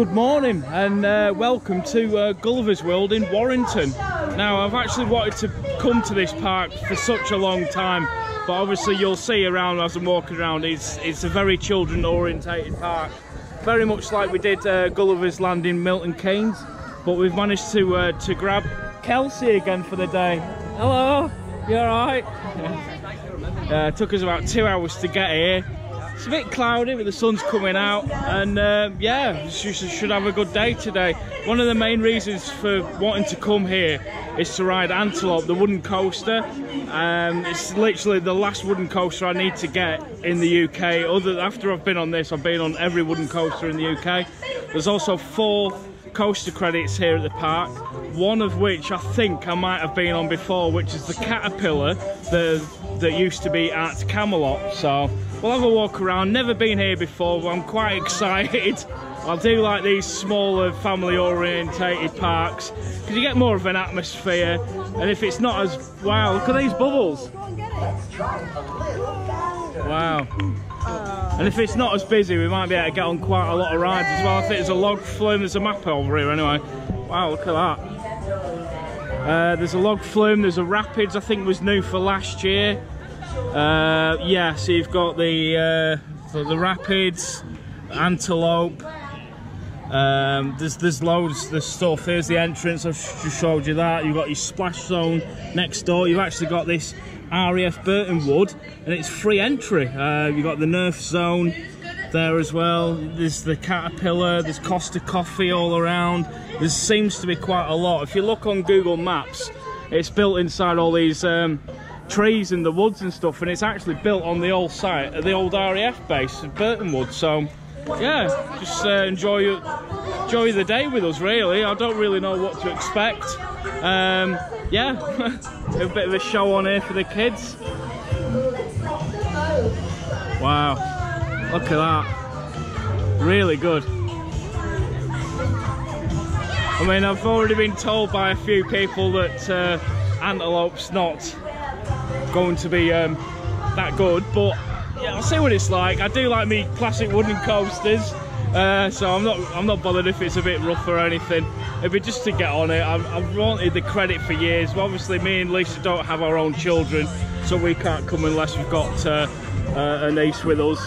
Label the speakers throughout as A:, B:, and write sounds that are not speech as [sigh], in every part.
A: good morning and uh, welcome to uh, Gulliver's World in Warrington. Now, I've actually wanted to come to this park for such a long time, but obviously you'll see around as I'm walking around, it's, it's a very children orientated park. Very much like we did uh, Gulliver's Land in Milton Keynes, but we've managed to uh, to grab Kelsey again for the day. Hello, you alright? [laughs] Uh, it took us about two hours to get here. It's a bit cloudy, but the sun's coming out, and uh, yeah, should have a good day today. One of the main reasons for wanting to come here is to ride Antelope, the wooden coaster. Um, it's literally the last wooden coaster I need to get in the UK. Other after I've been on this, I've been on every wooden coaster in the UK. There's also four coaster credits here at the park one of which I think I might have been on before which is the Caterpillar the, that used to be at Camelot so we'll have a walk around never been here before but I'm quite [laughs] excited I do like these smaller family orientated parks because you get more of an atmosphere and if it's not as wow look at these bubbles wow and if it's not as busy, we might be able to get on quite a lot of rides as well. I think there's a log flume, there's a map over here anyway. Wow, look at that. Uh, there's a log flume, there's a rapids, I think was new for last year. Uh, yeah, so you've got the, uh, the rapids, antelope, um, there's there's loads of stuff. Here's the entrance. I've just showed you that. You've got your splash zone next door. You've actually got this RAF Burtonwood, and it's free entry. Uh, you've got the Nerf Zone there as well. There's the Caterpillar. There's Costa Coffee all around. There seems to be quite a lot. If you look on Google Maps, it's built inside all these um, trees in the woods and stuff, and it's actually built on the old site, the old RAF base, Burtonwood. So yeah, just uh, enjoy enjoy the day with us. Really, I don't really know what to expect. Um, yeah, [laughs] a bit of a show on here for the kids. Wow, look at that, really good. I mean, I've already been told by a few people that uh, Antelope's not going to be um, that good, but yeah, I'll see what it's like. I do like me classic wooden coasters, uh, so I'm not I'm not bothered if it's a bit rough or anything. It'd be just to get on it. I've, I've wanted the credit for years. But obviously, me and Lisa don't have our own children, so we can't come unless we've got uh, uh, a niece with us,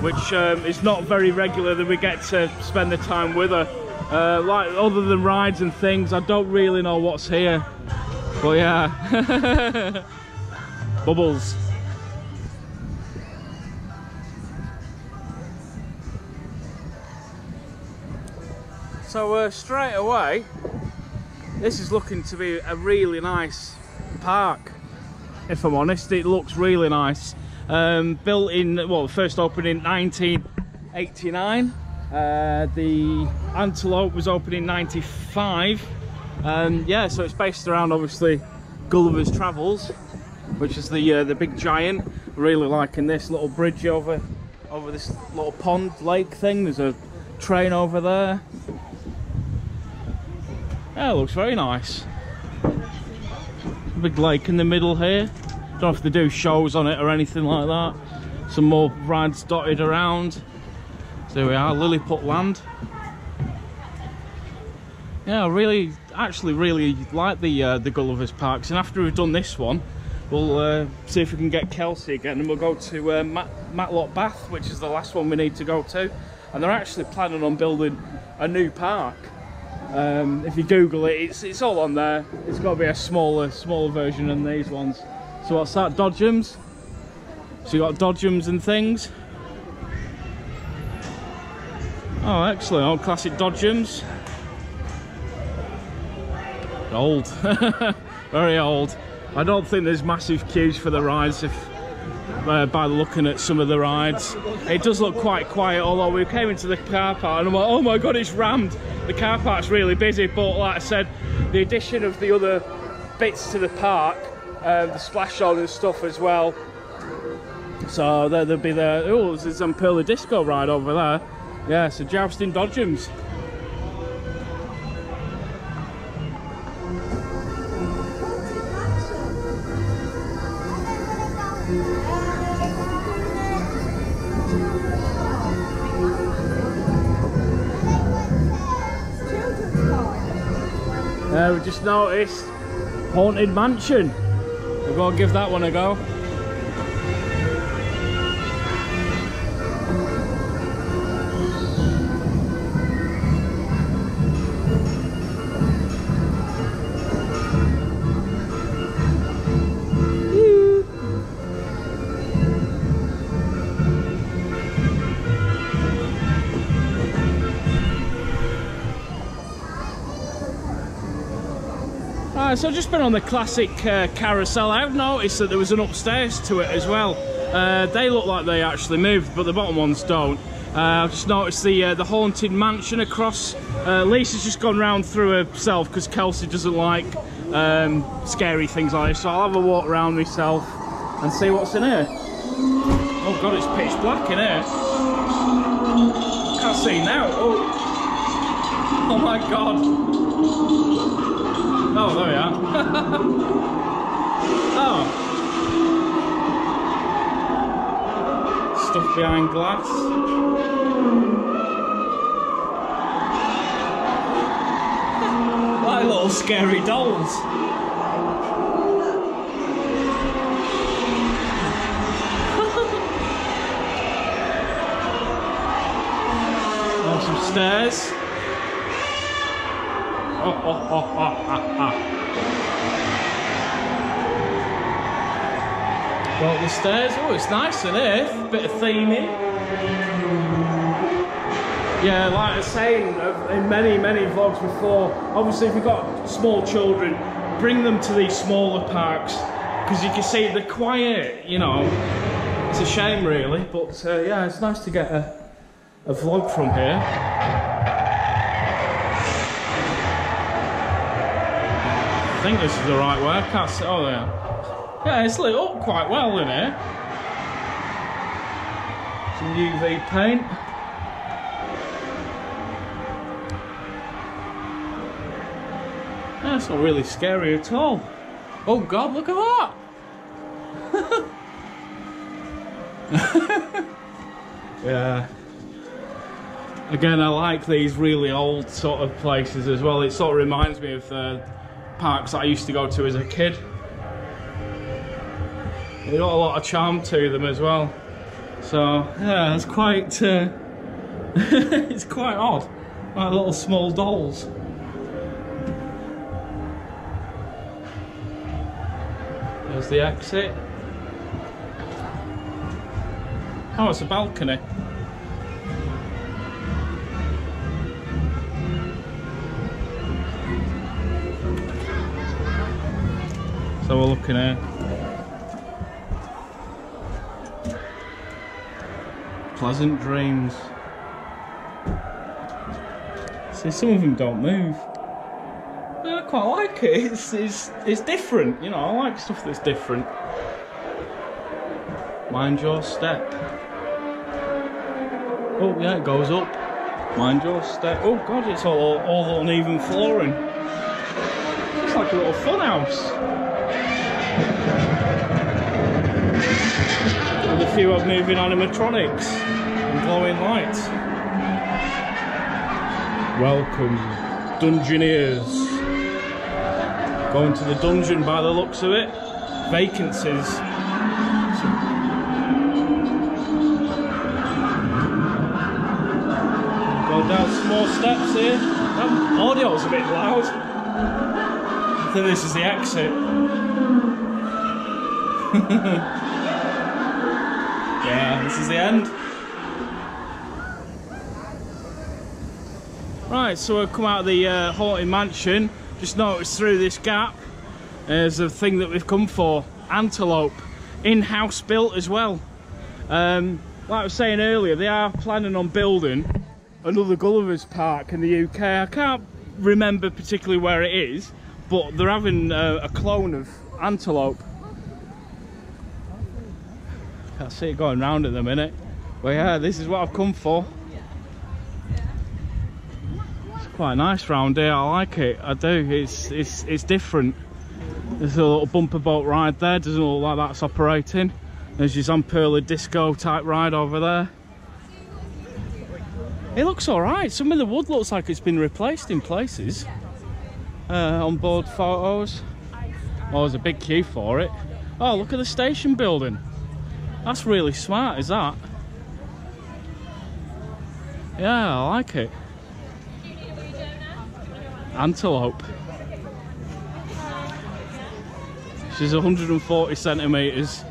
A: which um, is not very regular that we get to spend the time with her. Uh, like other than rides and things, I don't really know what's here. But yeah, [laughs] bubbles. So uh, straight away, this is looking to be a really nice park. If I'm honest, it looks really nice. Um, built in, well, first opened in 1989. Uh, the Antelope was opened in 95. Um, yeah, so it's based around obviously Gulliver's Travels, which is the uh, the big giant. Really liking this little bridge over over this little pond lake thing. There's a train over there. Yeah, looks very nice. Big lake in the middle here. Don't have to do shows on it or anything like that. Some more rides dotted around. So there we are, Lilliput Land. Yeah, I really, actually really like the uh, the Gulliver's Parks. And after we've done this one, we'll uh, see if we can get Kelsey again and we'll go to uh, Mat Matlock Bath, which is the last one we need to go to. And they're actually planning on building a new park um, if you Google it, it's, it's all on there. It's got to be a smaller, smaller version than these ones. So what's that? Dodgems. So you got Dodgems and things. Oh, excellent! Old classic Dodgems. Old, [laughs] very old. I don't think there's massive queues for the rides if uh, by looking at some of the rides. It does look quite quiet, although we came into the car park and I'm like, oh my god, it's rammed. The car park's really busy, but like I said, the addition of the other bits to the park, um, the splash on and stuff as well. So there, will be the oh, there's Zamperla Disco ride over there. Yeah, so Jousting Dodgems. Uh, we just noticed Haunted Mansion. We'll give that one a go. Uh, so I've just been on the classic uh, carousel. I've noticed that there was an upstairs to it as well. Uh, they look like they actually moved, but the bottom ones don't. Uh, I've just noticed the uh, the haunted mansion across. Uh, Lisa's just gone round through herself because Kelsey doesn't like um, scary things like this. So I'll have a walk around myself and see what's in here. Oh god, it's pitch black in here. Can't see now. Oh, oh my god. Oh, there we are. [laughs] oh. Stuff behind glass. like little scary dolls. [laughs] Some stairs [laughs] up the stairs. Oh, it's nice in here. Bit of theming. Yeah, like I was saying in many, many vlogs before, obviously if you've got small children, bring them to these smaller parks because you can see they're quiet, you know. It's a shame really, but uh, yeah, it's nice to get a, a vlog from here. Think this is the right way. I can't see. Oh, there. Yeah, it's lit up quite well in here. Some UV paint. That's not really scary at all. Oh God, look at that! [laughs] yeah. Again, I like these really old sort of places as well. It sort of reminds me of uh, parks that I used to go to as a kid. They got a lot of charm to them as well. So yeah, it's quite uh, [laughs] it's quite odd. Like little small dolls. There's the exit. Oh, it's a balcony. So we're looking at Pleasant Dreams. See, some of them don't move. I quite like it. It's, it's, it's different, you know, I like stuff that's different. Mind your step. Oh, yeah, it goes up. Mind your step. Oh, God, it's all, all uneven flooring. It's like a little fun of moving animatronics and glowing lights. Welcome, Dungeoneers. Going to the dungeon by the looks of it. Vacancies. Go down some more steps here. That audio's a bit loud. I think this is the exit. [laughs] yeah, this is the end. Right, so we've come out of the uh, Haunted Mansion. Just noticed through this gap, there's a thing that we've come for. Antelope. In-house built as well. Um, like I was saying earlier, they are planning on building another Gulliver's Park in the UK. I can't remember particularly where it is, but they're having uh, a clone of Antelope I see it going round at the minute. But yeah, this is what I've come for. It's quite nice round here. I like it. I do. It's it's it's different. There's a little bumper boat ride there. Doesn't look like that's operating. There's your Zamperla disco type ride over there. It looks all right. Some of the wood looks like it's been replaced in places. uh, on board photos. Oh, there's a big queue for it. Oh, look at the station building. That's really smart, is that? Yeah, I like it. Antelope. She's 140 centimetres.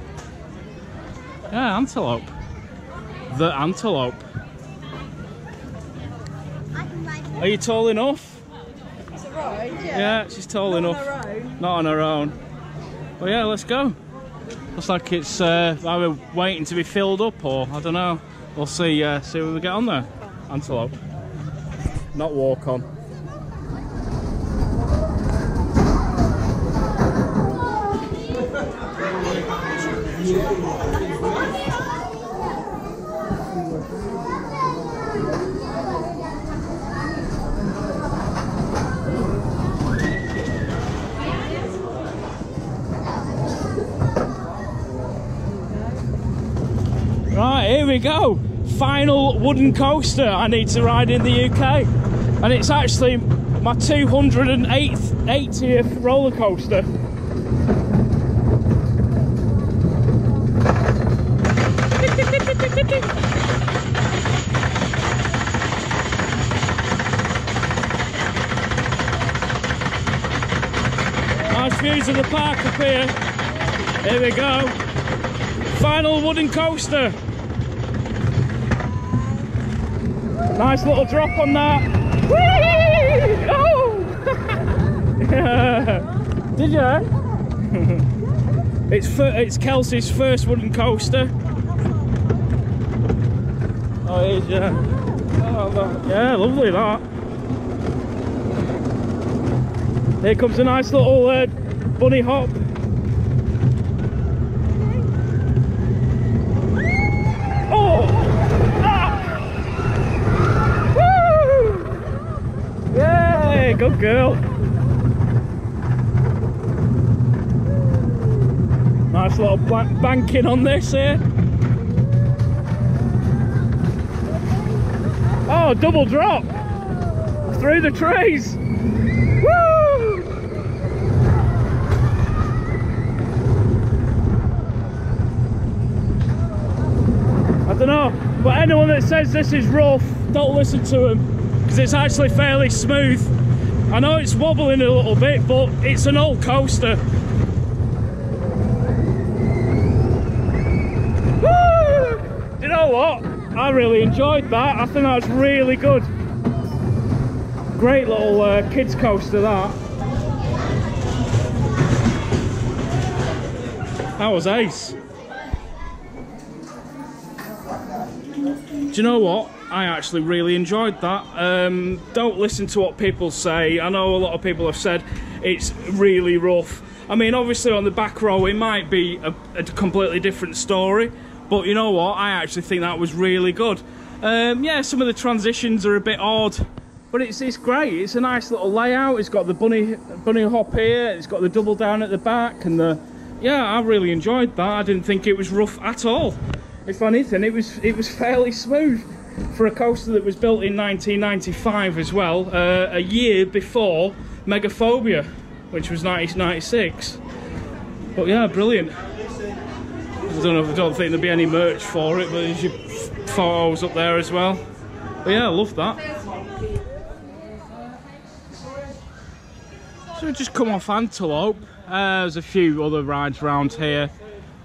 A: Yeah, antelope. The antelope. Are you tall enough?
B: Right, yeah.
A: Yeah, she's tall
B: Not on
A: enough.
B: own.
A: Not on her own. Well, yeah, let's go. Looks like it's uh, either waiting to be filled up or I don't know. We'll see. Uh, see when we get on there. Antelope. Not walk on. Right, [laughs] we go. Final wooden coaster I need to ride in the UK. And it's actually my 208th 80th roller coaster. Nice views of the park up here. Here we go. Final wooden coaster. Nice little drop on that. Whee! Oh! [laughs] Did you? [laughs] it's it's Kelsey's first wooden coaster. Oh, it is, yeah. Oh, yeah, lovely that. Here comes a nice little uh, bunny hop. Oh! Ah! Woo! Yay! Good girl. Nice little ba- banking on this here. Oh, double drop through the trees. Woo! I don't know, but anyone that says this is rough, don't listen to them because it's actually fairly smooth. I know it's wobbling a little bit, but it's an old coaster. Woo! Do you know what? I really enjoyed that. I think that was really good. Great little uh, kids coaster that. That was ace. Do you know what? I actually really enjoyed that. Um, don't listen to what people say. I know a lot of people have said it's really rough. I mean, obviously on the back row it might be a, a completely different story, but you know what? I actually think that was really good. Um, yeah, some of the transitions are a bit odd, but it's it's great. It's a nice little layout. It's got the bunny bunny hop here. It's got the double down at the back, and the yeah, I really enjoyed that. I didn't think it was rough at all. If anything, it was it was fairly smooth for a coaster that was built in 1995 as well, uh, a year before Megaphobia, which was 1996. But yeah, brilliant. I don't know. I don't think there'll be any merch for it, but there's your photos up there as well. But yeah, I love that. So we just come off Antelope. Uh, there's a few other rides around here.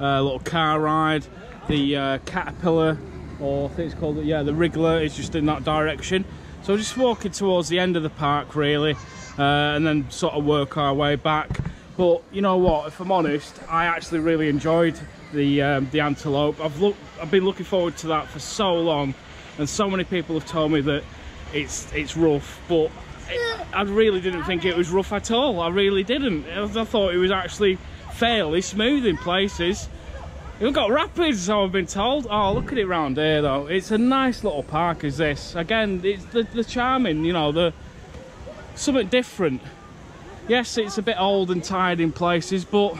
A: Uh, a little car ride. The uh, Caterpillar, or I think it's called, yeah, the Wriggler is just in that direction. So just walking towards the end of the park, really, uh, and then sort of work our way back. But you know what? If I'm honest, I actually really enjoyed the um, the Antelope. I've looked, I've been looking forward to that for so long, and so many people have told me that it's it's rough, but it, I really didn't think it was rough at all. I really didn't. I thought it was actually fairly smooth in places. We've got rapids, so I've been told. Oh, look at it round here, though. It's a nice little park, is this? Again, it's the, the charming, you know, the something different. Yes, it's a bit old and tired in places, but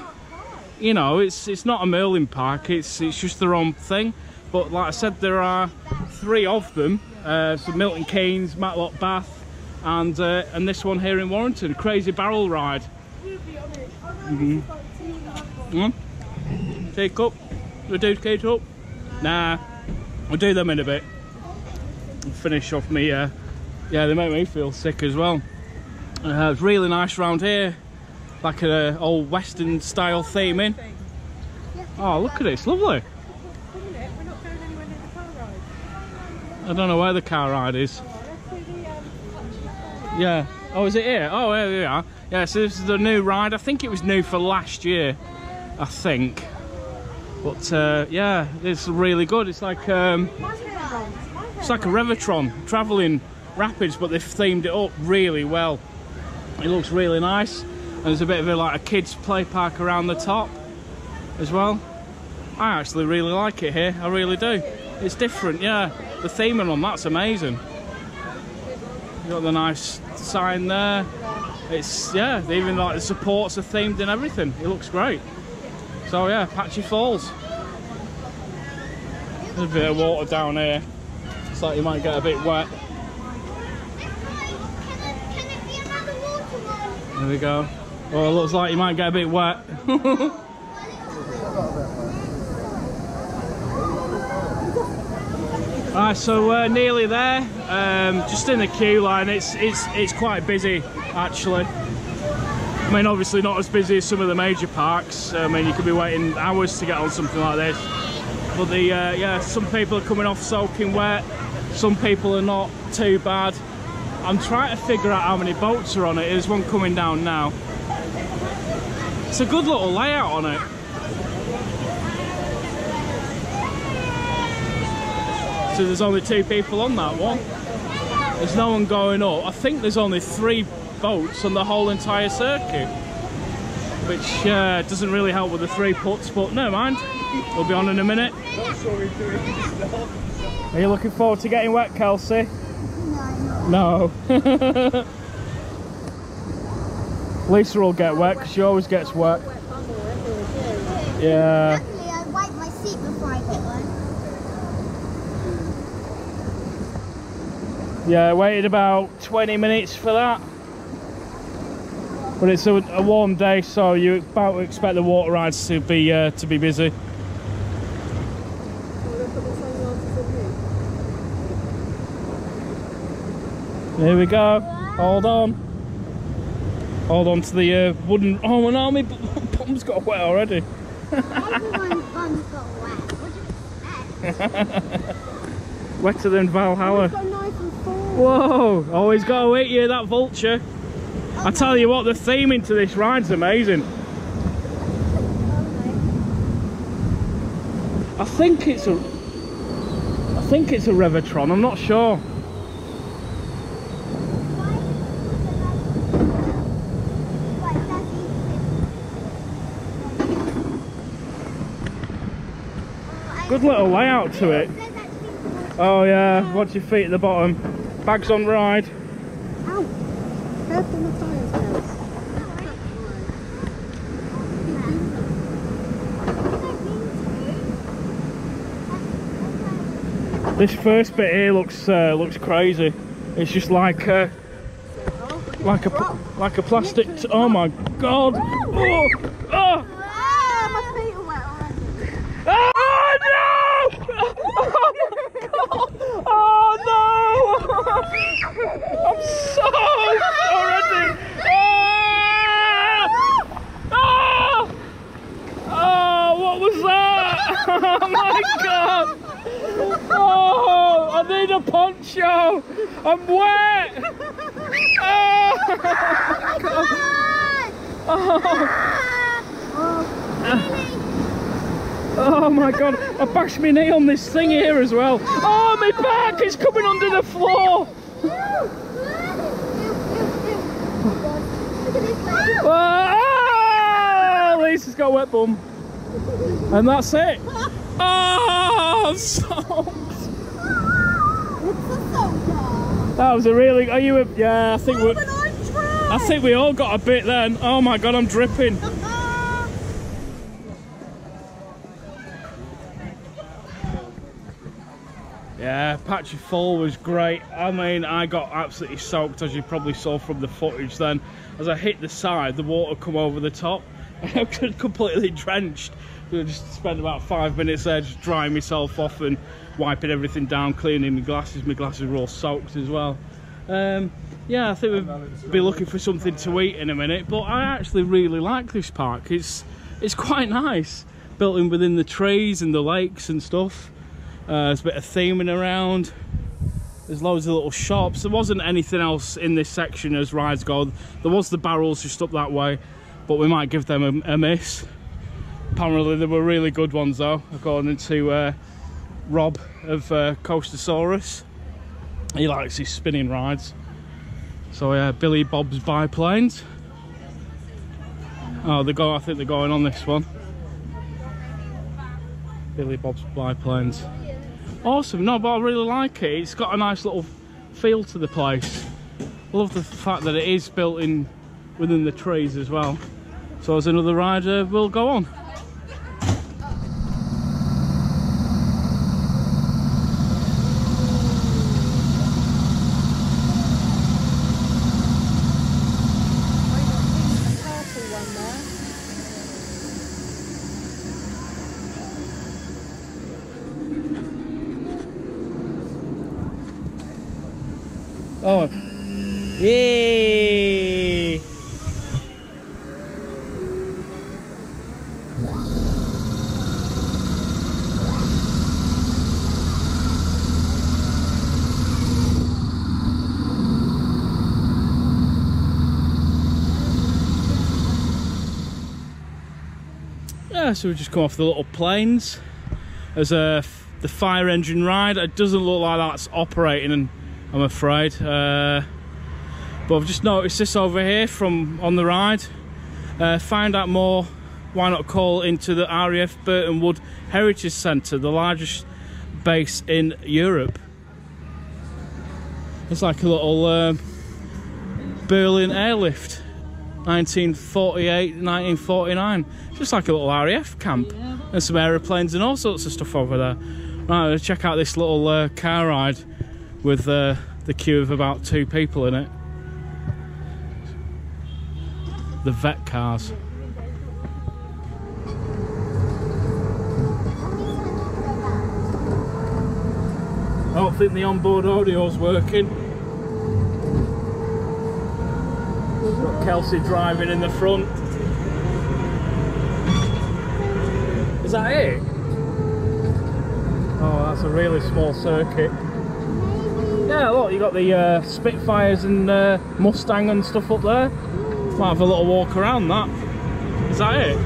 A: you know, it's it's not a Merlin park. It's it's just their own thing. But like I said, there are three of them. Uh, so Milton Keynes, Matlock Bath, and uh, and this one here in Warrington, Crazy Barrel Ride. Mm-hmm. Mm. Take up. We do Kate up? Nah. We'll do them in a bit. Finish off me. Uh, yeah, they make me feel sick as well. Uh, it's really nice round here, like an old Western style theming. Oh, look at it, it's lovely. I don't know where the car ride is. Yeah. Oh, is it here? Oh, here we are. Yeah, so this is the new ride. I think it was new for last year. I think. But uh, yeah, it's really good. It's like um, it's like a Reverchon travelling rapids, but they've themed it up really well. It looks really nice. And there's a bit of a, like a kids play park around the top as well. I actually really like it here. I really do. It's different, yeah. The theming on that's amazing. You got the nice sign there. It's yeah, even like the supports are themed and everything. It looks great. So yeah, Patchy Falls. There's a bit of water down here. It's like you might get a bit wet. There we go. Well, it looks like you might get a bit wet. [laughs] Right, so we're nearly there. Um, just in the queue line. It's it's it's quite busy actually. I mean, obviously not as busy as some of the major parks. I mean, you could be waiting hours to get on something like this. But the uh, yeah, some people are coming off soaking wet. Some people are not too bad. I'm trying to figure out how many boats are on it. There's one coming down now. It's a good little layout on it. So there's only two people on that one. There's no one going up. I think there's only three boats on the whole entire circuit. Which uh, doesn't really help with the three puts, but no mind. We'll be on in a minute. Are you looking forward to getting wet, Kelsey? No. no. [laughs] Lisa will get wet because she always gets wet. Yeah.
B: Luckily, I wiped my seat before I got one.
A: Yeah, I waited about 20 minutes for that. But it's a, a warm day, so you about to expect the water rides to be uh, to be busy. Here we go. Hold on. Hold on to the uh, wooden. Oh no, my bum's got wet already.
B: Everyone's bums got wet. What do you expect?
A: Wetter than Valhalla.
B: Got nice and full.
A: Whoa! Always got to hit you, that vulture. I tell you what, the theming to this ride's amazing. I think it's a, I think it's a Reverchon. I'm not sure. Good little layout to it. Oh yeah, watch your feet at the bottom. Bags on ride.
B: The.
A: This first bit here looks uh, looks crazy. It's just like uh, like a like a plastic. Oh my god! Oh,
B: Ah, my feet are wet already.
A: oh no! Oh no! I'm so already. Ah! Ah! Oh, what was that? Oh my god! Oh, I need a poncho. I'm wet. Oh,
B: God!
A: oh,
B: Oh,
A: oh my god! My knee on this thing here as well. Oh, my back is coming under the floor.
B: Look at this face.
A: Oh, Lisa's got a wet bum. And that's it. Oh, I'm soaked.
B: It's a soda.
A: That was a really. Are you? A, yeah, I think we. I think we all got a bit then. Oh my god, I'm dripping. Yeah, yeah, Patchy Fall was great. I mean, I got absolutely soaked, as you probably saw from the footage then. As I hit the side, the water come over the top. [laughs] I was completely drenched. I just spent about five minutes there just drying myself off and wiping everything down, cleaning my glasses. My glasses were all soaked as well. Um, yeah, I think we'll be looking for something to eat in a minute. But I actually really like this park. It's it's quite nice, built in within the trees and the lakes and stuff. Uh, there's a bit of theming around. There's loads of little shops. There wasn't anything else in this section as rides go. There was the barrels just up that way, but we might give them a, a miss. Apparently they were really good ones though, according to uh, Rob of uh, Coastosaurus. He likes his spinning rides. So yeah, Billy Bob's biplanes. Oh, they go. I think they're going on this one. Billy Bob's biplanes. Awesome. No, but I really like it. It's got a nice little feel to the place. Love the fact that it is built in within the trees as well. So as another rider, we'll go on.
B: purple one there.
A: Oh. Yay! Yeah, so we just come off the little planes. There's a the fire engine ride. It doesn't look like that's operating, and I'm afraid. Uh, but I've just noticed this over here from on the ride. Uh, find out more. Why not call into the RAF Burtonwood Heritage Centre, the largest base in Europe? It's like a little um Berlin airlift, 1948, 1949. Just like a little RAF camp and some aeroplanes and all sorts of stuff over there. Right, let's check out this little uh, car ride with uh, the queue of about two people in it. The vet cars. I don't think the onboard audio's working. Got Kelsey driving in the front. Is that it? Oh, that's a really small circuit. Yeah, look, you got the uh, Spitfires and uh, Mustang and stuff up there. Might have a little walk around that. Is that it?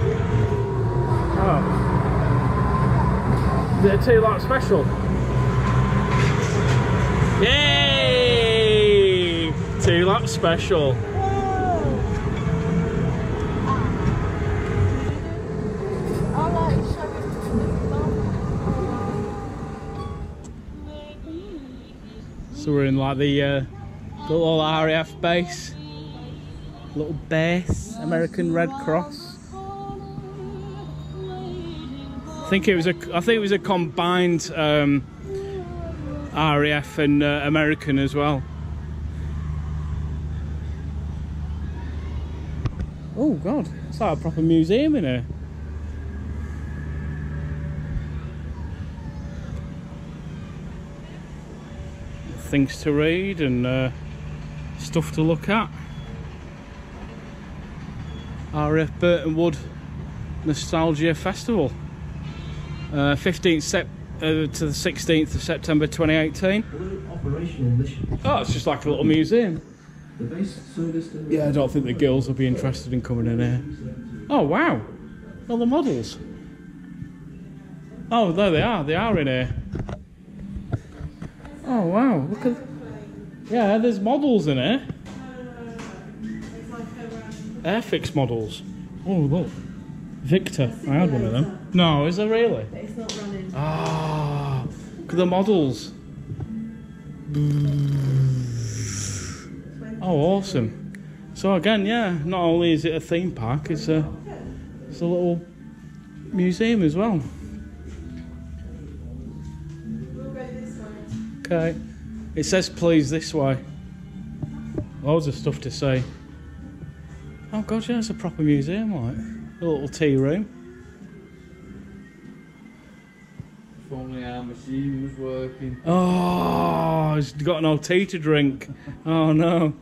A: Oh. A two lap special? Yay! Two lap special. So we're in like the, uh, little RAF base, little base, American Red Cross. I think it was a, I think it was a combined um, RAF and uh, American as well. Oh God, it's like a proper museum in here. Things to read and uh, stuff to look at. RF Burtonwood Nostalgia Festival. Uh, 15th sep- uh, to the 16th of September 2018.
C: Operational mission.
A: Oh, it's just like a little museum.
C: The base service and
A: Yeah, I don't think the girls will be interested in coming in here. Oh, wow. All the models. Oh, there they are. They are in here. Oh, wow. Look at. Yeah, there's models in here. Airfix models. Oh, look. Victor. I had one of them. No, is there really?
B: It's not running.
A: Ah, look at the models. Oh, awesome. So again, yeah, not only is it a theme park, it's a it's a little museum as well. Okay. It says please this way. Loads of stuff to say. Oh god, yeah, it's a proper museum, like. A little tea room.
D: If only our machine was working.
A: Oh, he's got no tea to drink. Oh no.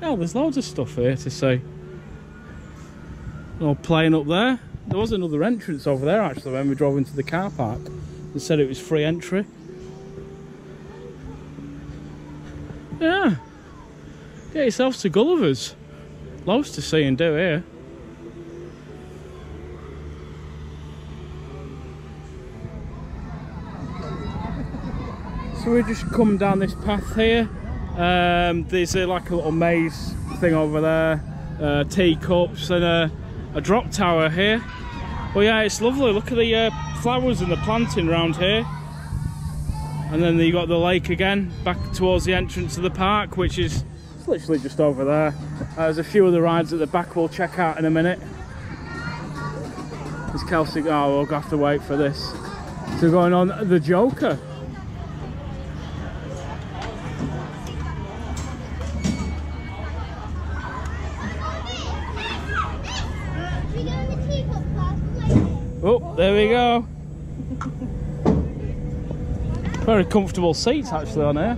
A: Yeah, there's loads of stuff here to see. No plane up there. There was another entrance over there actually when we drove into the car park. They said it was free entry. Yeah. Get yourself to Gulliver's. Loads to see and do here. So we just come down this path here. Um, there's like a little maze thing over there, uh, teacups and a, a drop tower here. But yeah, it's lovely. Look at the uh, flowers and the planting around here. And then you got the lake again, back towards the entrance of the park, which is literally just over there. Uh, there's a few other rides at the back we'll check out in a minute. There's Kelsey. Oh, we'll have to wait for this. So going on the Joker. Very comfortable seats actually on here.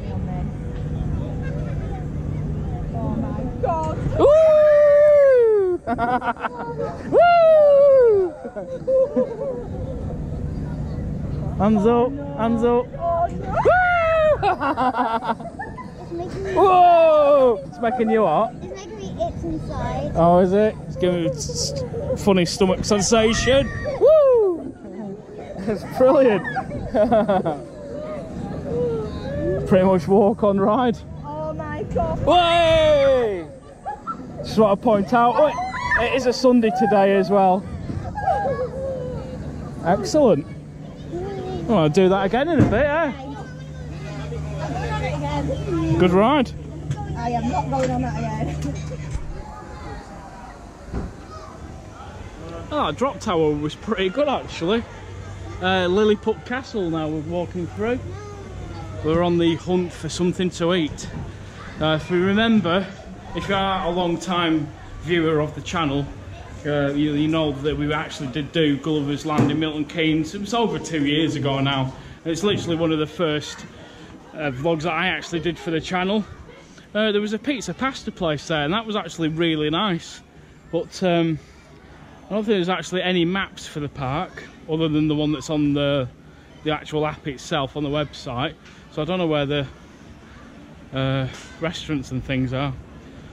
B: Oh my god.
A: Woo! [laughs] Woo! Hands up, hands up.
E: It's making me,
A: Whoa! It's making you what?
E: it's making me itch inside.
A: Oh, is it? It's giving me s- funny stomach sensation. Woo! [laughs] It's brilliant. [laughs] Pretty much walk on ride.
B: Oh my god.
A: Way! Just want to point out, oh, it is a Sunday today as well. Excellent. Well, I'll do that again in a bit, eh?
B: I'm going on it again.
A: Good ride.
B: I am not going on that again.
A: Oh, that drop tower was pretty good actually. Uh, Lilliput Castle now we're walking through. We're on the hunt for something to eat. Uh, if we remember, if you are a long time viewer of the channel, uh, you, you know that we actually did do Gulliver's Land in Milton Keynes. It was over two years ago now. And it's literally one of the first uh, vlogs that I actually did for the channel. Uh, there was a pizza pasta place there and that was actually really nice. But um, I don't think there's actually any maps for the park other than the one that's on the the actual app itself on the website. I don't know where the uh, restaurants and things are.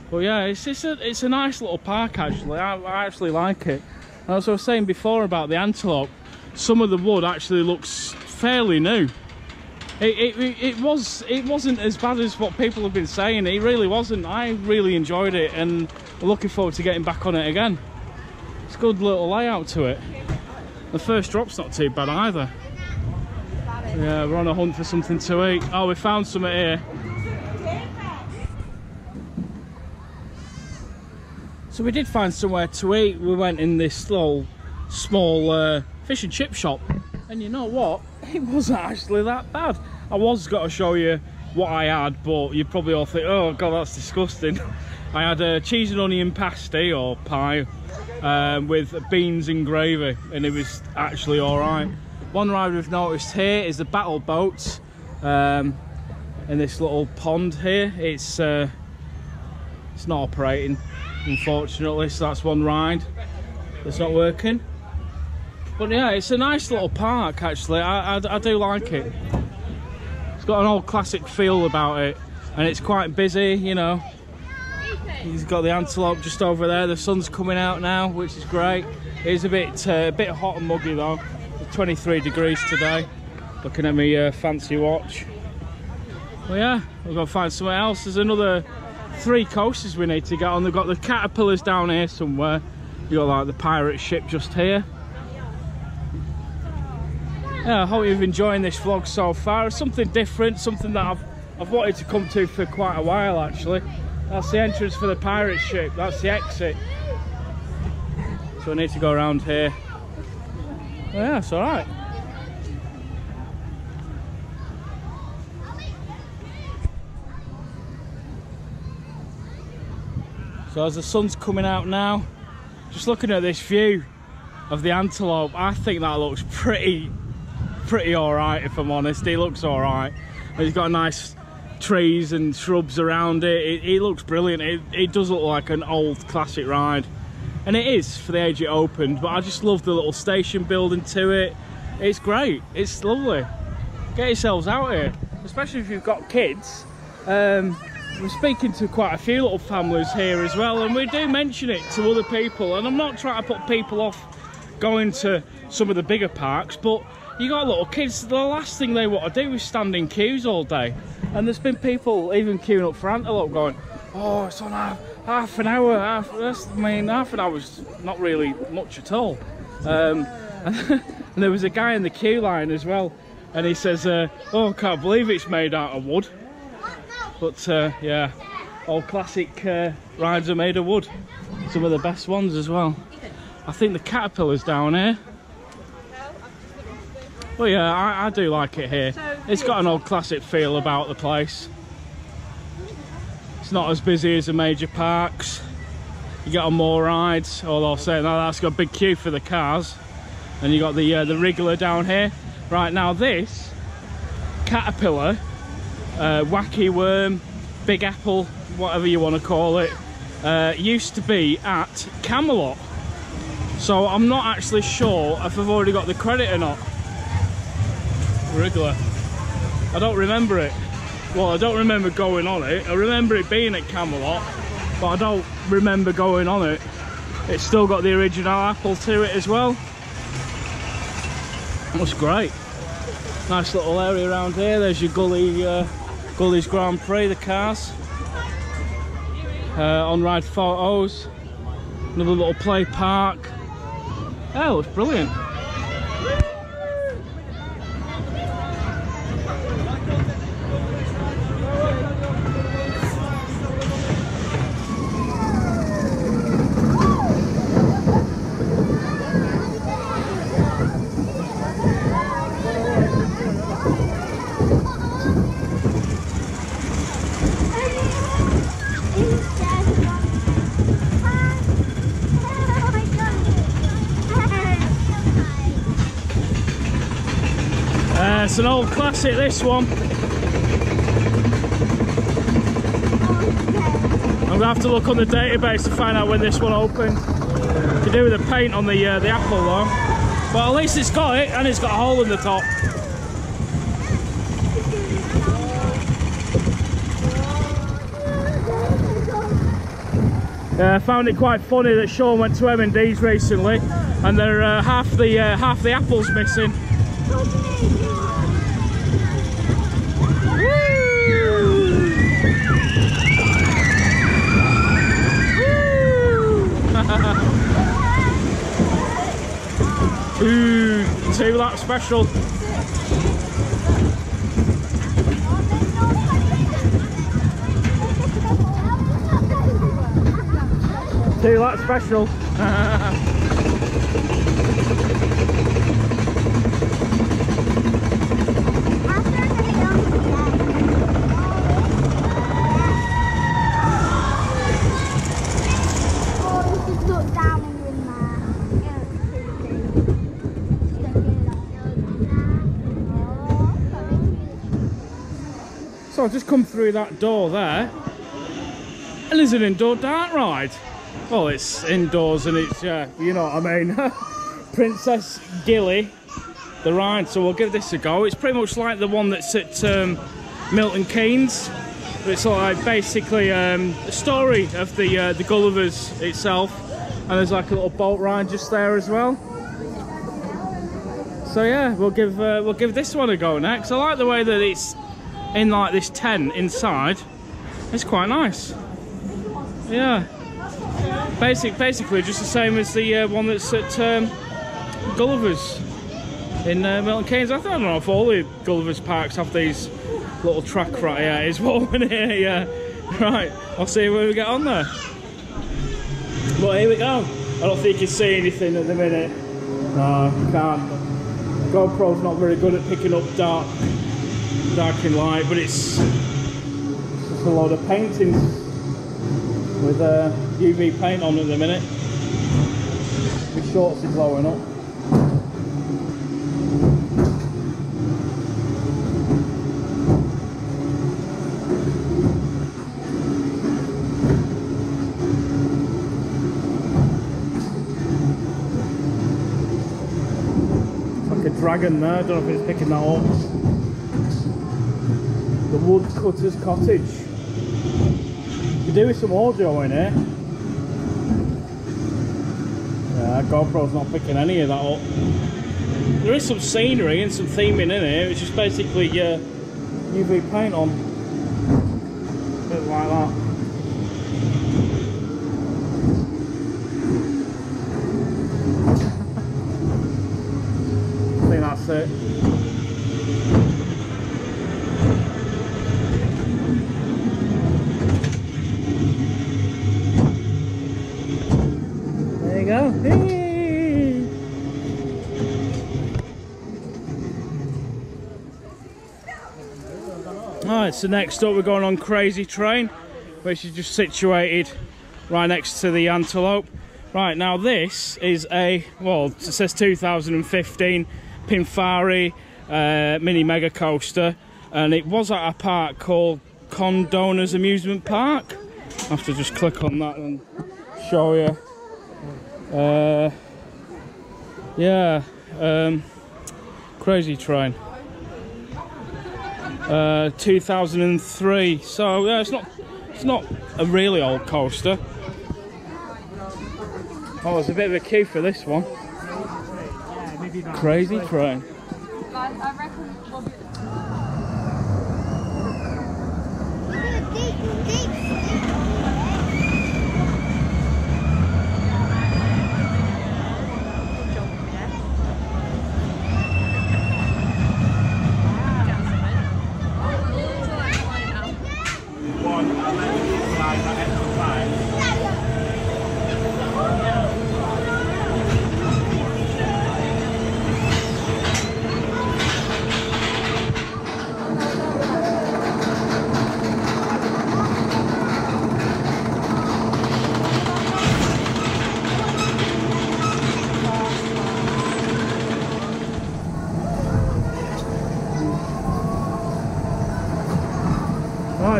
A: But yeah, it's a it's a nice little park actually. I, I actually like it. And as I was saying before about the antelope, some of the wood actually looks fairly new. It, it, it was it wasn't as bad as what people have been saying. It really wasn't. I really enjoyed it and looking forward to getting back on it again. It's a good little layout to it. The first drop's not too bad either. Yeah, we're on a hunt for something to eat. Oh, we found something here. So we did find somewhere to eat. We went in this little small uh, fish and chip shop. And you know what? [laughs] It wasn't actually that bad. I was going to show you what I had, but you probably all think, oh god, that's disgusting. [laughs] I had a cheese and onion pasty or pie um, with beans and gravy, and it was actually all right. One ride we've noticed here is the battle boats um, in this little pond here. It's uh, it's not operating, unfortunately, so that's one ride that's not working. But yeah, it's a nice little park actually. I, I, I do like it. It's got an old classic feel about it, and it's quite busy, you know. He's got the antelope just over there. The sun's coming out now, which is great. It is a bit uh, a bit hot and muggy though. It's 23 degrees today. Looking at my uh, fancy watch. Well, yeah, we've got to find somewhere else. There's another three coasters we need to get on. They've got the caterpillars down here somewhere. You got like the pirate ship just here. Yeah, I hope you've enjoying this vlog so far. Something different, something that I've I've wanted to come to for quite a while actually. That's the entrance for the pirate ship. That's the exit. So I need to go around here. Oh, yeah, it's all right. So as the sun's coming out now, just looking at this view of the antelope, I think that looks pretty, pretty all right, if I'm honest. He looks all right. He's got nice trees and shrubs around it. It, it looks brilliant. It, it does look like an old classic ride. And it is for the age it opened, but I just love the little station building to it. It's great. It's lovely. Get yourselves out here, especially if you've got kids. Um, we're speaking to quite a few little families here as well, and we do mention it to other people. And I'm not trying to put people off going to some of the bigger parks, but you got little kids, the last thing they want to do is stand in queues all day. And there's been people even queuing up for antelope going, oh, it's on half, half an hour, half, that's, I mean, half an hour's not really much at all. Um, [laughs] and there was a guy in the queue line as well, and he says, uh, oh, I can't believe it's made out of wood. But uh, yeah, all classic uh, rides are made of wood. Some of the best ones as well. I think the caterpillar's down here. Well, yeah, I, I do like it here. It's got an old classic feel about the place. It's not as busy as the major parks. You get on more rides, although I'll say now that's got a big queue for the cars. And you got the uh, the wriggler down here. Right now, this caterpillar, uh, wacky worm, big apple, whatever you want to call it, uh, used to be at Camelot. So I'm not actually sure if I've already got the credit or not. Wriggler. I don't remember it. Well, I don't remember going on it. I remember it being at Camelot, but I don't remember going on it. It's still got the original apple to it as well. That's great. Nice little area around here. There's your Gully, uh, Gully's Grand Prix, the cars. Uh, on-ride photos. Another little play park. Oh, it's brilliant. Uh, it's an old classic, this one. I'm gonna have to look on the database to find out when this one opened. To do with the paint on the uh, the apple though. But at least it's got it and it's got a hole in the top. Uh, found it quite funny that Sean went to M&D's recently and they're uh, half the uh, half the apples missing. Two lap special. [laughs] Two lap special. [laughs] I've just come through that door there, and there's an indoor dart ride. Well, it's indoors and it's, yeah, you know what I mean. [laughs] Princess Gilly, the ride, so we'll give this a go. It's pretty much like the one that's at um, Milton Keynes. It's like basically um, a story of the uh, the Gullivers itself, and there's like a little boat ride just there as well. So yeah, we'll give uh, we'll give this one a go next. I like the way that it's in like this tent inside. It's quite nice. Yeah. Basic, basically just the same as the uh, one that's at um, Gulliver's in uh, Milton Keynes. I don't know if all the Gulliver's parks have these little track right here. It's [laughs] one here, yeah. Right, I'll see where we get on there. But here we go. I don't think you can see anything at the minute. No, can't. GoPro's not very good at picking up dark, dark and light, but it's just a load of paintings with uh, UV paint on at the minute. The shorts are blowing up. Like a dragon there, don't know if it's picking that up. The woodcutter's cottage. Could do with some audio in here. Yeah, GoPro's not picking any of that up. There is some scenery and some theming in here. It's just basically uh, UV paint on. Bit like that. I think that's it. There you go. Hey. Alright, so next up we're going on Crazy Train, which is just situated right next to the Antelope. Right, now this is a, well, it says 2015 Pinfari uh, Mini Mega Coaster, and it was at a park called Condoner's Amusement Park. I have to just click on that and show you. Uh, yeah, um, Crazy Train. Uh, 2003. So yeah, it's not it's not a really old coaster. Oh, there's a bit of a queue for this one. Crazy Train. Right,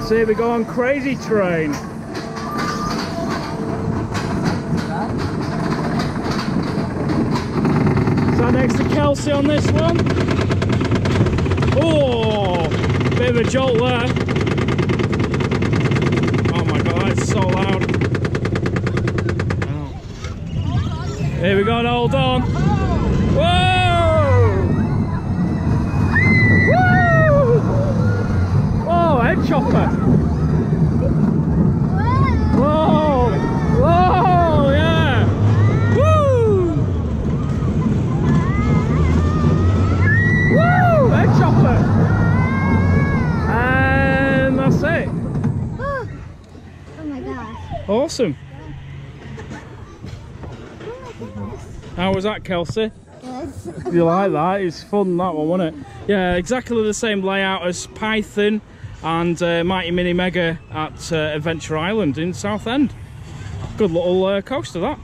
A: so here we go on Crazy Train. Is that next to Kelsey on this one? Oh, bit of a jolt there. Oh my god, that's so loud. Oh. Here we go, hold on. Whoa! Chopper. Whoa! Whoa! Yeah! Woo! Woo! Chopper. And that's it.
E: Oh my gosh.
A: Awesome.
E: Oh.
A: How was that, Kelsey?
E: Good.
A: you like that? It's fun that one, wasn't it? Yeah, exactly the same layout as Python and uh, Mighty Mini Mega at uh, Adventure Island in Southend. Good little uh, coaster that.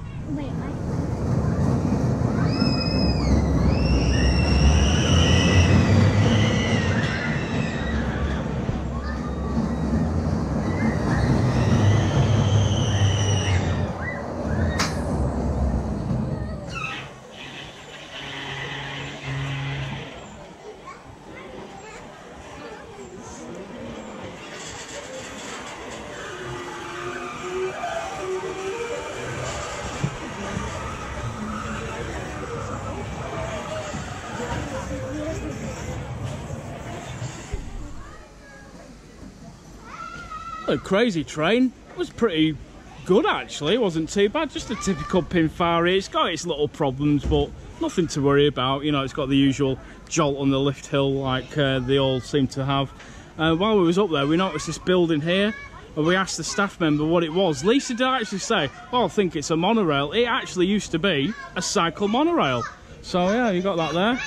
A: A crazy train. It was pretty good actually. It wasn't too bad. Just a typical Pinfari. It's got its little problems, but nothing to worry about. You know, it's got the usual jolt on the lift hill like uh, they all seem to have. Uh, while we was up there, we noticed this building here. And we asked the staff member what it was. Lisa did actually say, well, I think it's a monorail. It actually used to be a cycle monorail. So yeah, you got that there.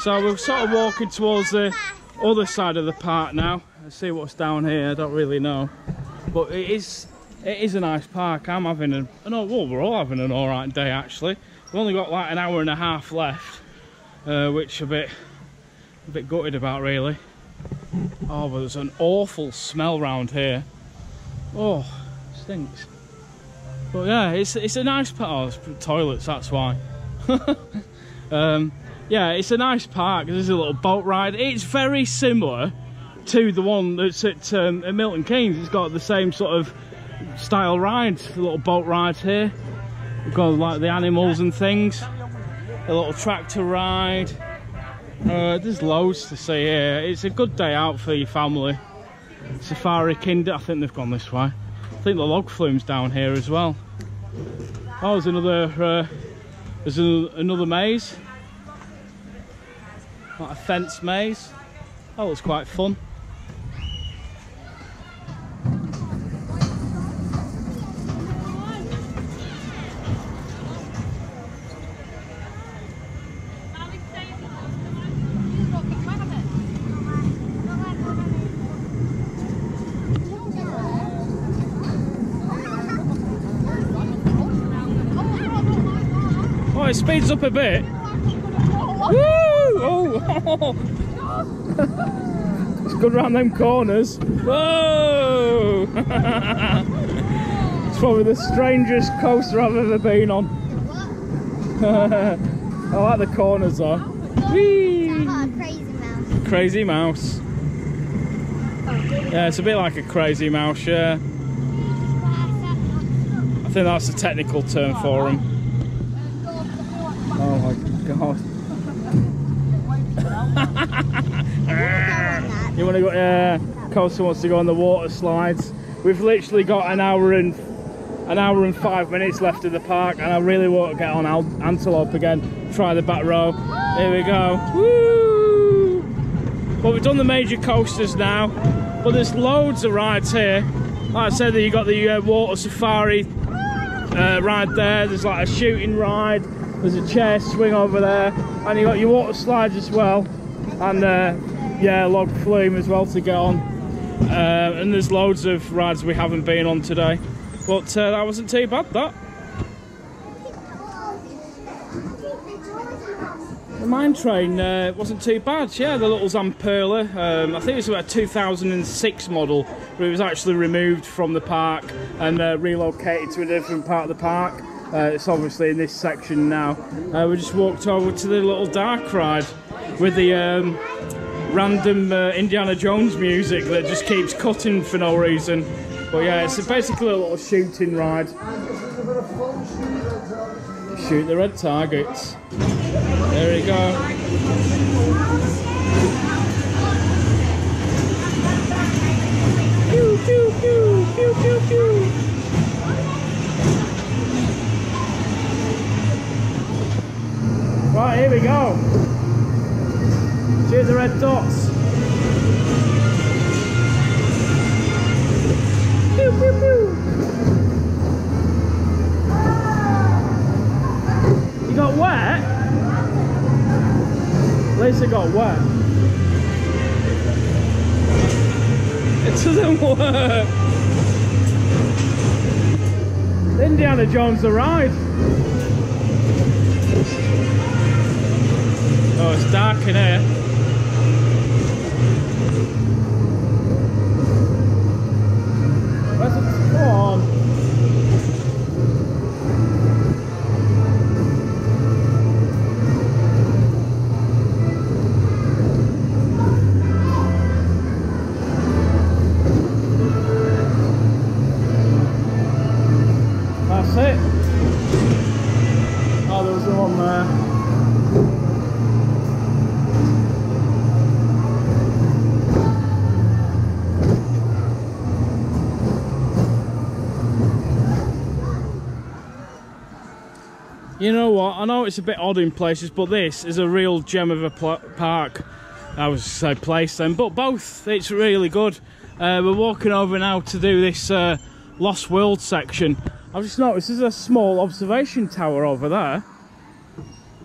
A: So we're sort of walking towards the other side of the park now. Let's see what's down here. I don't really know, but it is it is a nice park. I'm having a, no, well, we're all having an all right day actually. We've only got like an hour and a half left, uh, which a bit, a bit gutted about really. Oh, but there's an awful smell round here. Oh, stinks. But yeah, it's it's a nice park. Oh, toilets, that's why. [laughs] um, yeah, it's a nice park. There's a little boat ride. It's very similar to the one that's at, um, at Milton Keynes. It's got the same sort of style rides, little boat rides here. We've got like the animals and things. A little tractor ride. Uh, there's loads to see here. It's a good day out for your family. Safari Kinder, I think they've gone this way. I think the log flume's down here as well. Oh, there's another, uh, there's another maze. Like a fence maze. That looks quite fun. Speeds up a bit. Woo! Oh! [laughs] it's good round them corners. Whoa! [laughs] it's probably the strangest coaster I've ever been on. [laughs] I like the corners though. Whee!
E: Crazy mouse.
A: Crazy mouse. Yeah, it's a bit like a crazy mouse, yeah. I think that's the technical term for them. Oh my god. You want to go? Costa wants to go on the water slides. We've literally got an hour and an hour and five minutes left of the park, and I really want to get on Al- Antelope again. Try the back row. Here we go. Woo! Well, we've done the major coasters now, but there's loads of rides here. Like I said, that you got the uh, water safari uh, ride there. There's like a shooting ride. There's a chair swing over there, and you got your water slides as well, and uh, yeah, log flume as well to get on. Uh, and there's loads of rides we haven't been on today, but uh, that wasn't too bad. That the mine train uh, wasn't too bad. Yeah, the little Zamperla. Um, I think it was about a 2006 model, but it was actually removed from the park and uh, relocated to a different part of the park. Uh, it's obviously in this section now. Uh, we just walked over to the little dark ride with the um, random uh, Indiana Jones music that just keeps cutting for no reason. But yeah, it's basically a little shooting ride. Shoot the red targets. There we go. Right, here we go. Shoot the red dots. Pew, pew, pew. You got wet? Lisa got wet. It doesn't [laughs] work. Indiana Jones the ride. Oh, it's dark in here. On. You know what? I know it's a bit odd in places, but this is a real gem of a park. I was say place then, but both. It's really good. Uh, we're walking over now to do this uh, Lost World section. I've just noticed there's a small observation tower over there.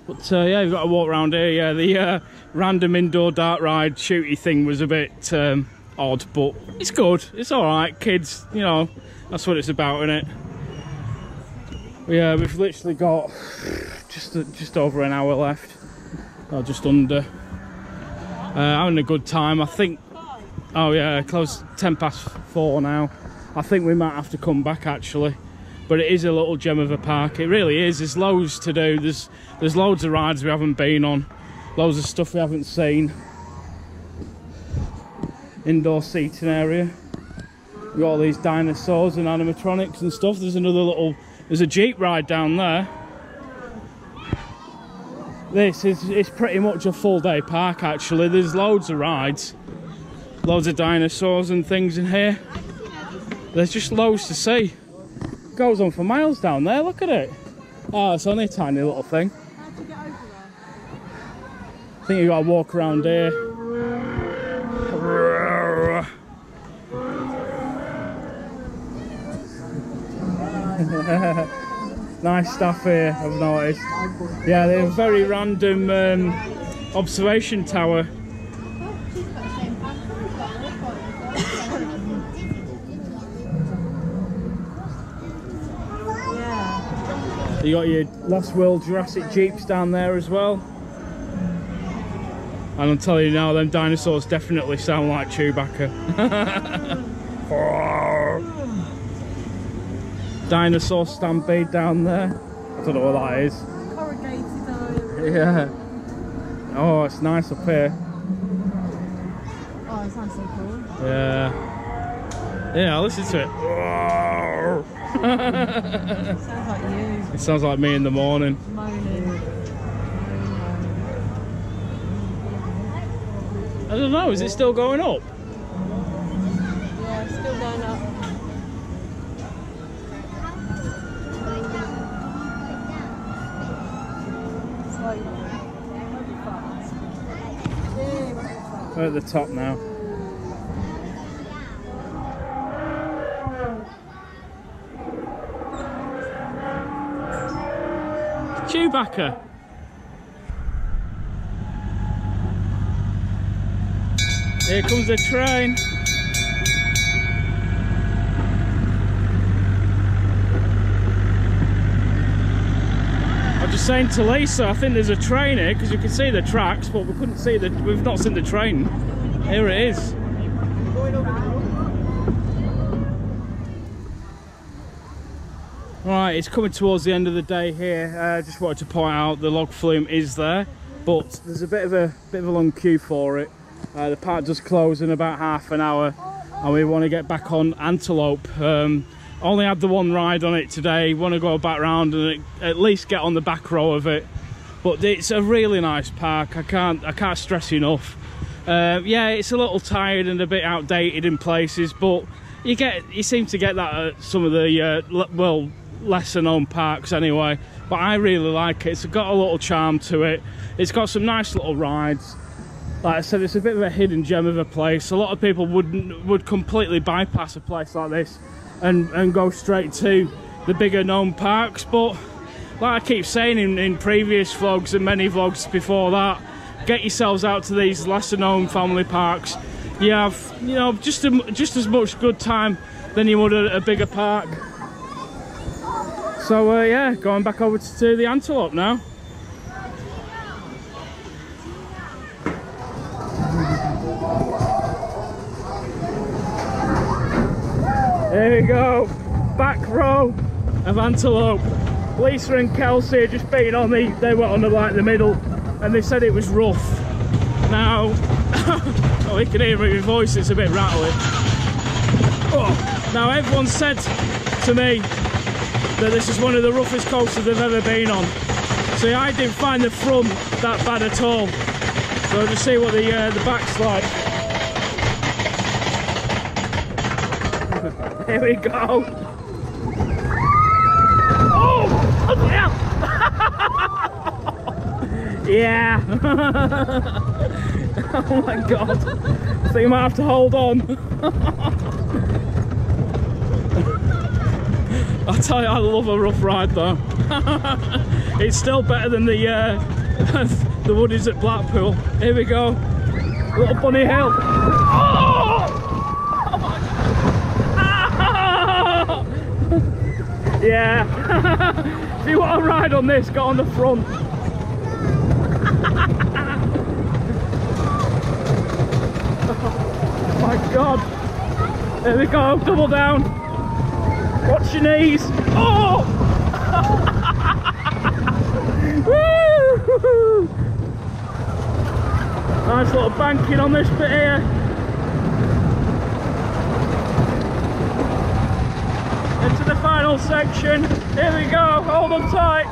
A: But uh, yeah, you've got to walk around here. Yeah, the uh, random indoor dart ride shooty thing was a bit um, odd, but it's good. It's all right. Kids, you know, that's what it's about, isn't it? Yeah, we've literally got just just over an hour left, or just under. Uh, having a good time. I think. Oh yeah, close ten past four now. I think we might have to come back actually. But it is a little gem of a park. It really is. There's loads to do. There's there's loads of rides we haven't been on. Loads of stuff we haven't seen. Indoor seating area. We've got all these dinosaurs and animatronics and stuff. There's another little there's a jeep ride down there. This is it's pretty much a full day park actually. There's loads of rides. Loads of dinosaurs and things in here. There's just loads to see. Goes on for miles down there, look at it. Oh, it's only a tiny little thing. I think you gotta walk around here. [laughs] nice stuff here, I've noticed. Yeah, they're a very random um, observation tower. You got your Lost World Jurassic Jeeps down there as well. And I'm telling you now, them dinosaurs definitely sound like Chewbacca. [laughs] Dinosaur stampede down there. I don't know what that is.
B: Corrugated area.
A: Yeah. Oh, it's nice up here.
B: Oh, it sounds so cool.
A: Yeah. Yeah, listen to it.
B: Sounds like you. [laughs]
A: it sounds like me in the morning.
B: Moaning.
A: I don't know, is it still going up?
B: Yeah, still going up. Slowly. Won't be fast. Yeah, won't be fast.
A: We're at the top now. Chewbacca. Here comes the train. I was just saying to Lisa, I think there's a train here because you can see the tracks, but we couldn't see the. We've not seen the train. Here it is. Right, it's coming towards the end of the day here. Uh, just wanted to point out the log flume is there, but there's a bit of a bit of a long queue for it. Uh, the park does close in about half an hour, and we want to get back on Antelope. Um, only had the one ride on it today. Want to go back round and at least get on the back row of it. But it's a really nice park. I can't I can't stress enough. Uh, yeah, it's a little tired and a bit outdated in places, but you get you seem to get that at some of the uh, well lesser known parks anyway. But I really like it. It's got a little charm to it. It's got some nice little rides. Like I said, it's a bit of a hidden gem of a place. A lot of people wouldn't would completely bypass a place like this and and go straight to the bigger known parks. But like I keep saying in, in previous vlogs and many vlogs before that, get yourselves out to these lesser known family parks. You have, you know, just a, just as much good time than you would at a bigger park. So uh, yeah, going back over to, to the Antelope now. There we go, back row of Antelope. Lisa and Kelsey are just being on the, they were on the like the middle, and they said it was rough. Now, [laughs] oh, you can hear my voice, it's a bit rattling. Oh, now everyone said to me that this is one of the roughest coasters they've ever been on. See, I didn't find the front that bad at all. So just see what the uh, the back's like. Here we go. Oh, hell. [laughs] yeah. [laughs] oh my god. So you might have to hold on. [laughs] I tell you, I love a rough ride though. it's still better than the uh, the woodies at Blackpool. Here we go, little bunny hill. Oh! Yeah. if you want to ride on this, go on the front. oh [laughs] my god. There we go, double down. Watch your knees. Oh! [laughs] [laughs] Nice little banking on this bit here. Into the final section. Here we go. Hold on tight.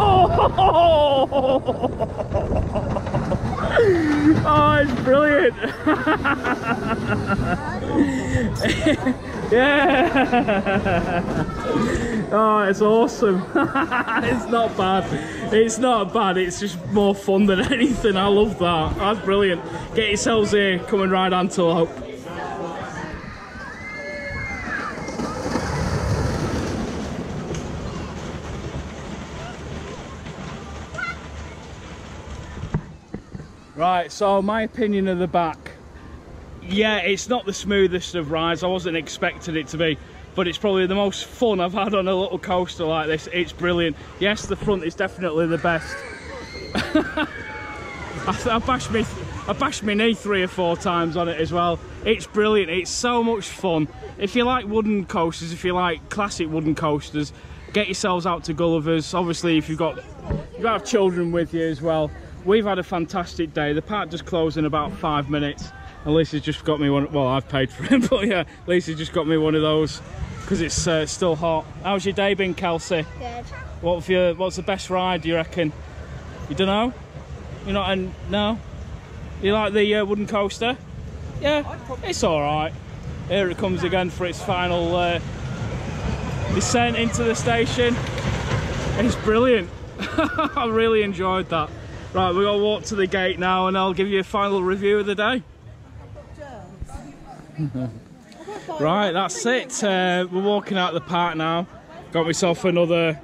A: Oh! [laughs] Oh, it's brilliant. [laughs] yeah. Oh, it's awesome. [laughs] it's not bad. It's not bad. It's just more fun than anything. I love that. That's brilliant. Get yourselves here. Come and ride Antelope. Right, so my opinion of the back. Yeah, it's not the smoothest of rides. I wasn't expecting it to be, but it's probably the most fun I've had on a little coaster like this. It's brilliant. Yes, the front is definitely the best. [laughs] I, I bashed me, I bashed my knee three or four times on it as well. It's brilliant. It's so much fun. If you like wooden coasters, if you like classic wooden coasters, get yourselves out to Gulliver's. Obviously, if you've got you have children with you as well. We've had a fantastic day. The park just closed in about five minutes. And Lisa's just got me one. Well, I've paid for it, [laughs] but yeah, Lisa's just got me one of those because it's uh, still hot. How's your day been, Kelsey?
E: Good.
A: What have you, What's the best ride? Do you reckon? You don't know? You're not? And no. You like the uh, wooden coaster? Yeah, it's all right. Here it comes again for its final uh, descent into the station. It's brilliant. [laughs] I really enjoyed that. Right, we're gonna walk to the gate now and I'll give you a final review of the day. [laughs] right, that's it. Uh, we're walking out of the park now. Got myself another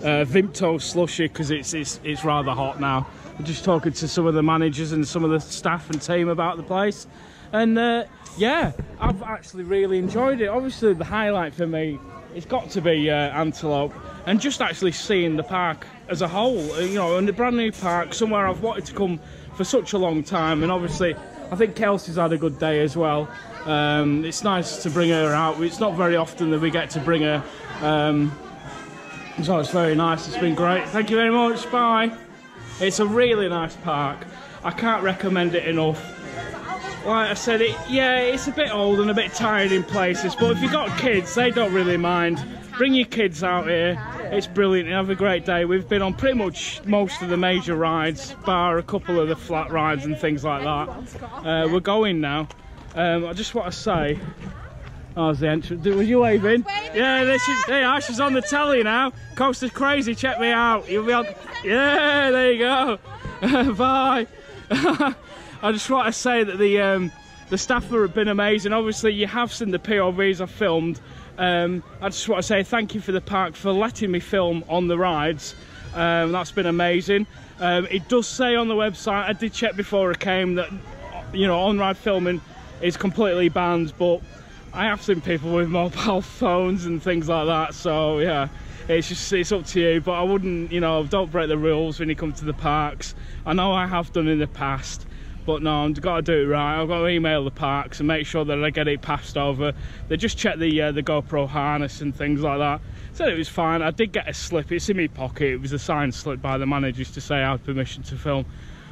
A: uh, Vimto slushy because it's, it's it's rather hot now. I'm just talking to some of the managers and some of the staff and team about the place. And uh, yeah, I've actually really enjoyed it. Obviously, the highlight for me, it's got to be uh, Antelope and just actually seeing the park as a whole, uh, you know, in the brand new park, somewhere I've wanted to come for such a long time. And obviously, I think Kelsey's had a good day as well. Um, it's nice to bring her out. It's not very often that we get to bring her. Um, so it's very nice. It's been great. Thank you very much. Bye. It's a really nice park. I can't recommend it enough. Like I said, it yeah, it's a bit old and a bit tired in places, but if you've got kids, they don't really mind. Bring your kids out here. It's brilliant. Have a great day. We've been on pretty much most of the major rides, bar a couple of the flat rides and things like that. Uh, we're going now. Um, I just want to say, oh, there's the entrance. Was you waving? Yeah, this is. You are. She's on the telly now. Coaster's crazy. Check me out. You'll be on. Yeah, there you go. [laughs] Bye. [laughs] I just want to say that the um, the staff have been amazing. Obviously, you have seen the POVs I filmed. Um, I just want to say thank you for the park for letting me film on the rides. Um, that's been amazing. Um, it does say on the website, I did check before I came, that you know on-ride filming is completely banned, but I have seen people with [laughs] mobile phones and things like that. So yeah, it's just it's up to you. But I wouldn't, you know, don't break the rules when you come to the parks. I know I have done in the past but no I've got to do it right. I've got to email the parks and make sure that I get it passed over. They just check the uh, the GoPro harness and things like that. Said it was fine. I did get a slip. It's in my pocket. It was a signed slip by the managers to say I had permission to film.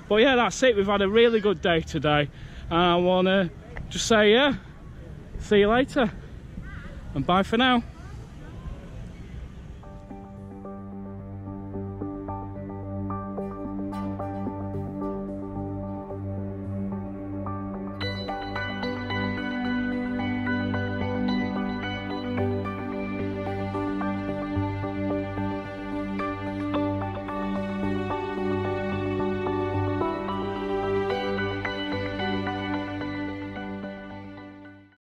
A: But yeah that's it. We've had a really good day today. And I want to just say yeah see you later. And bye for now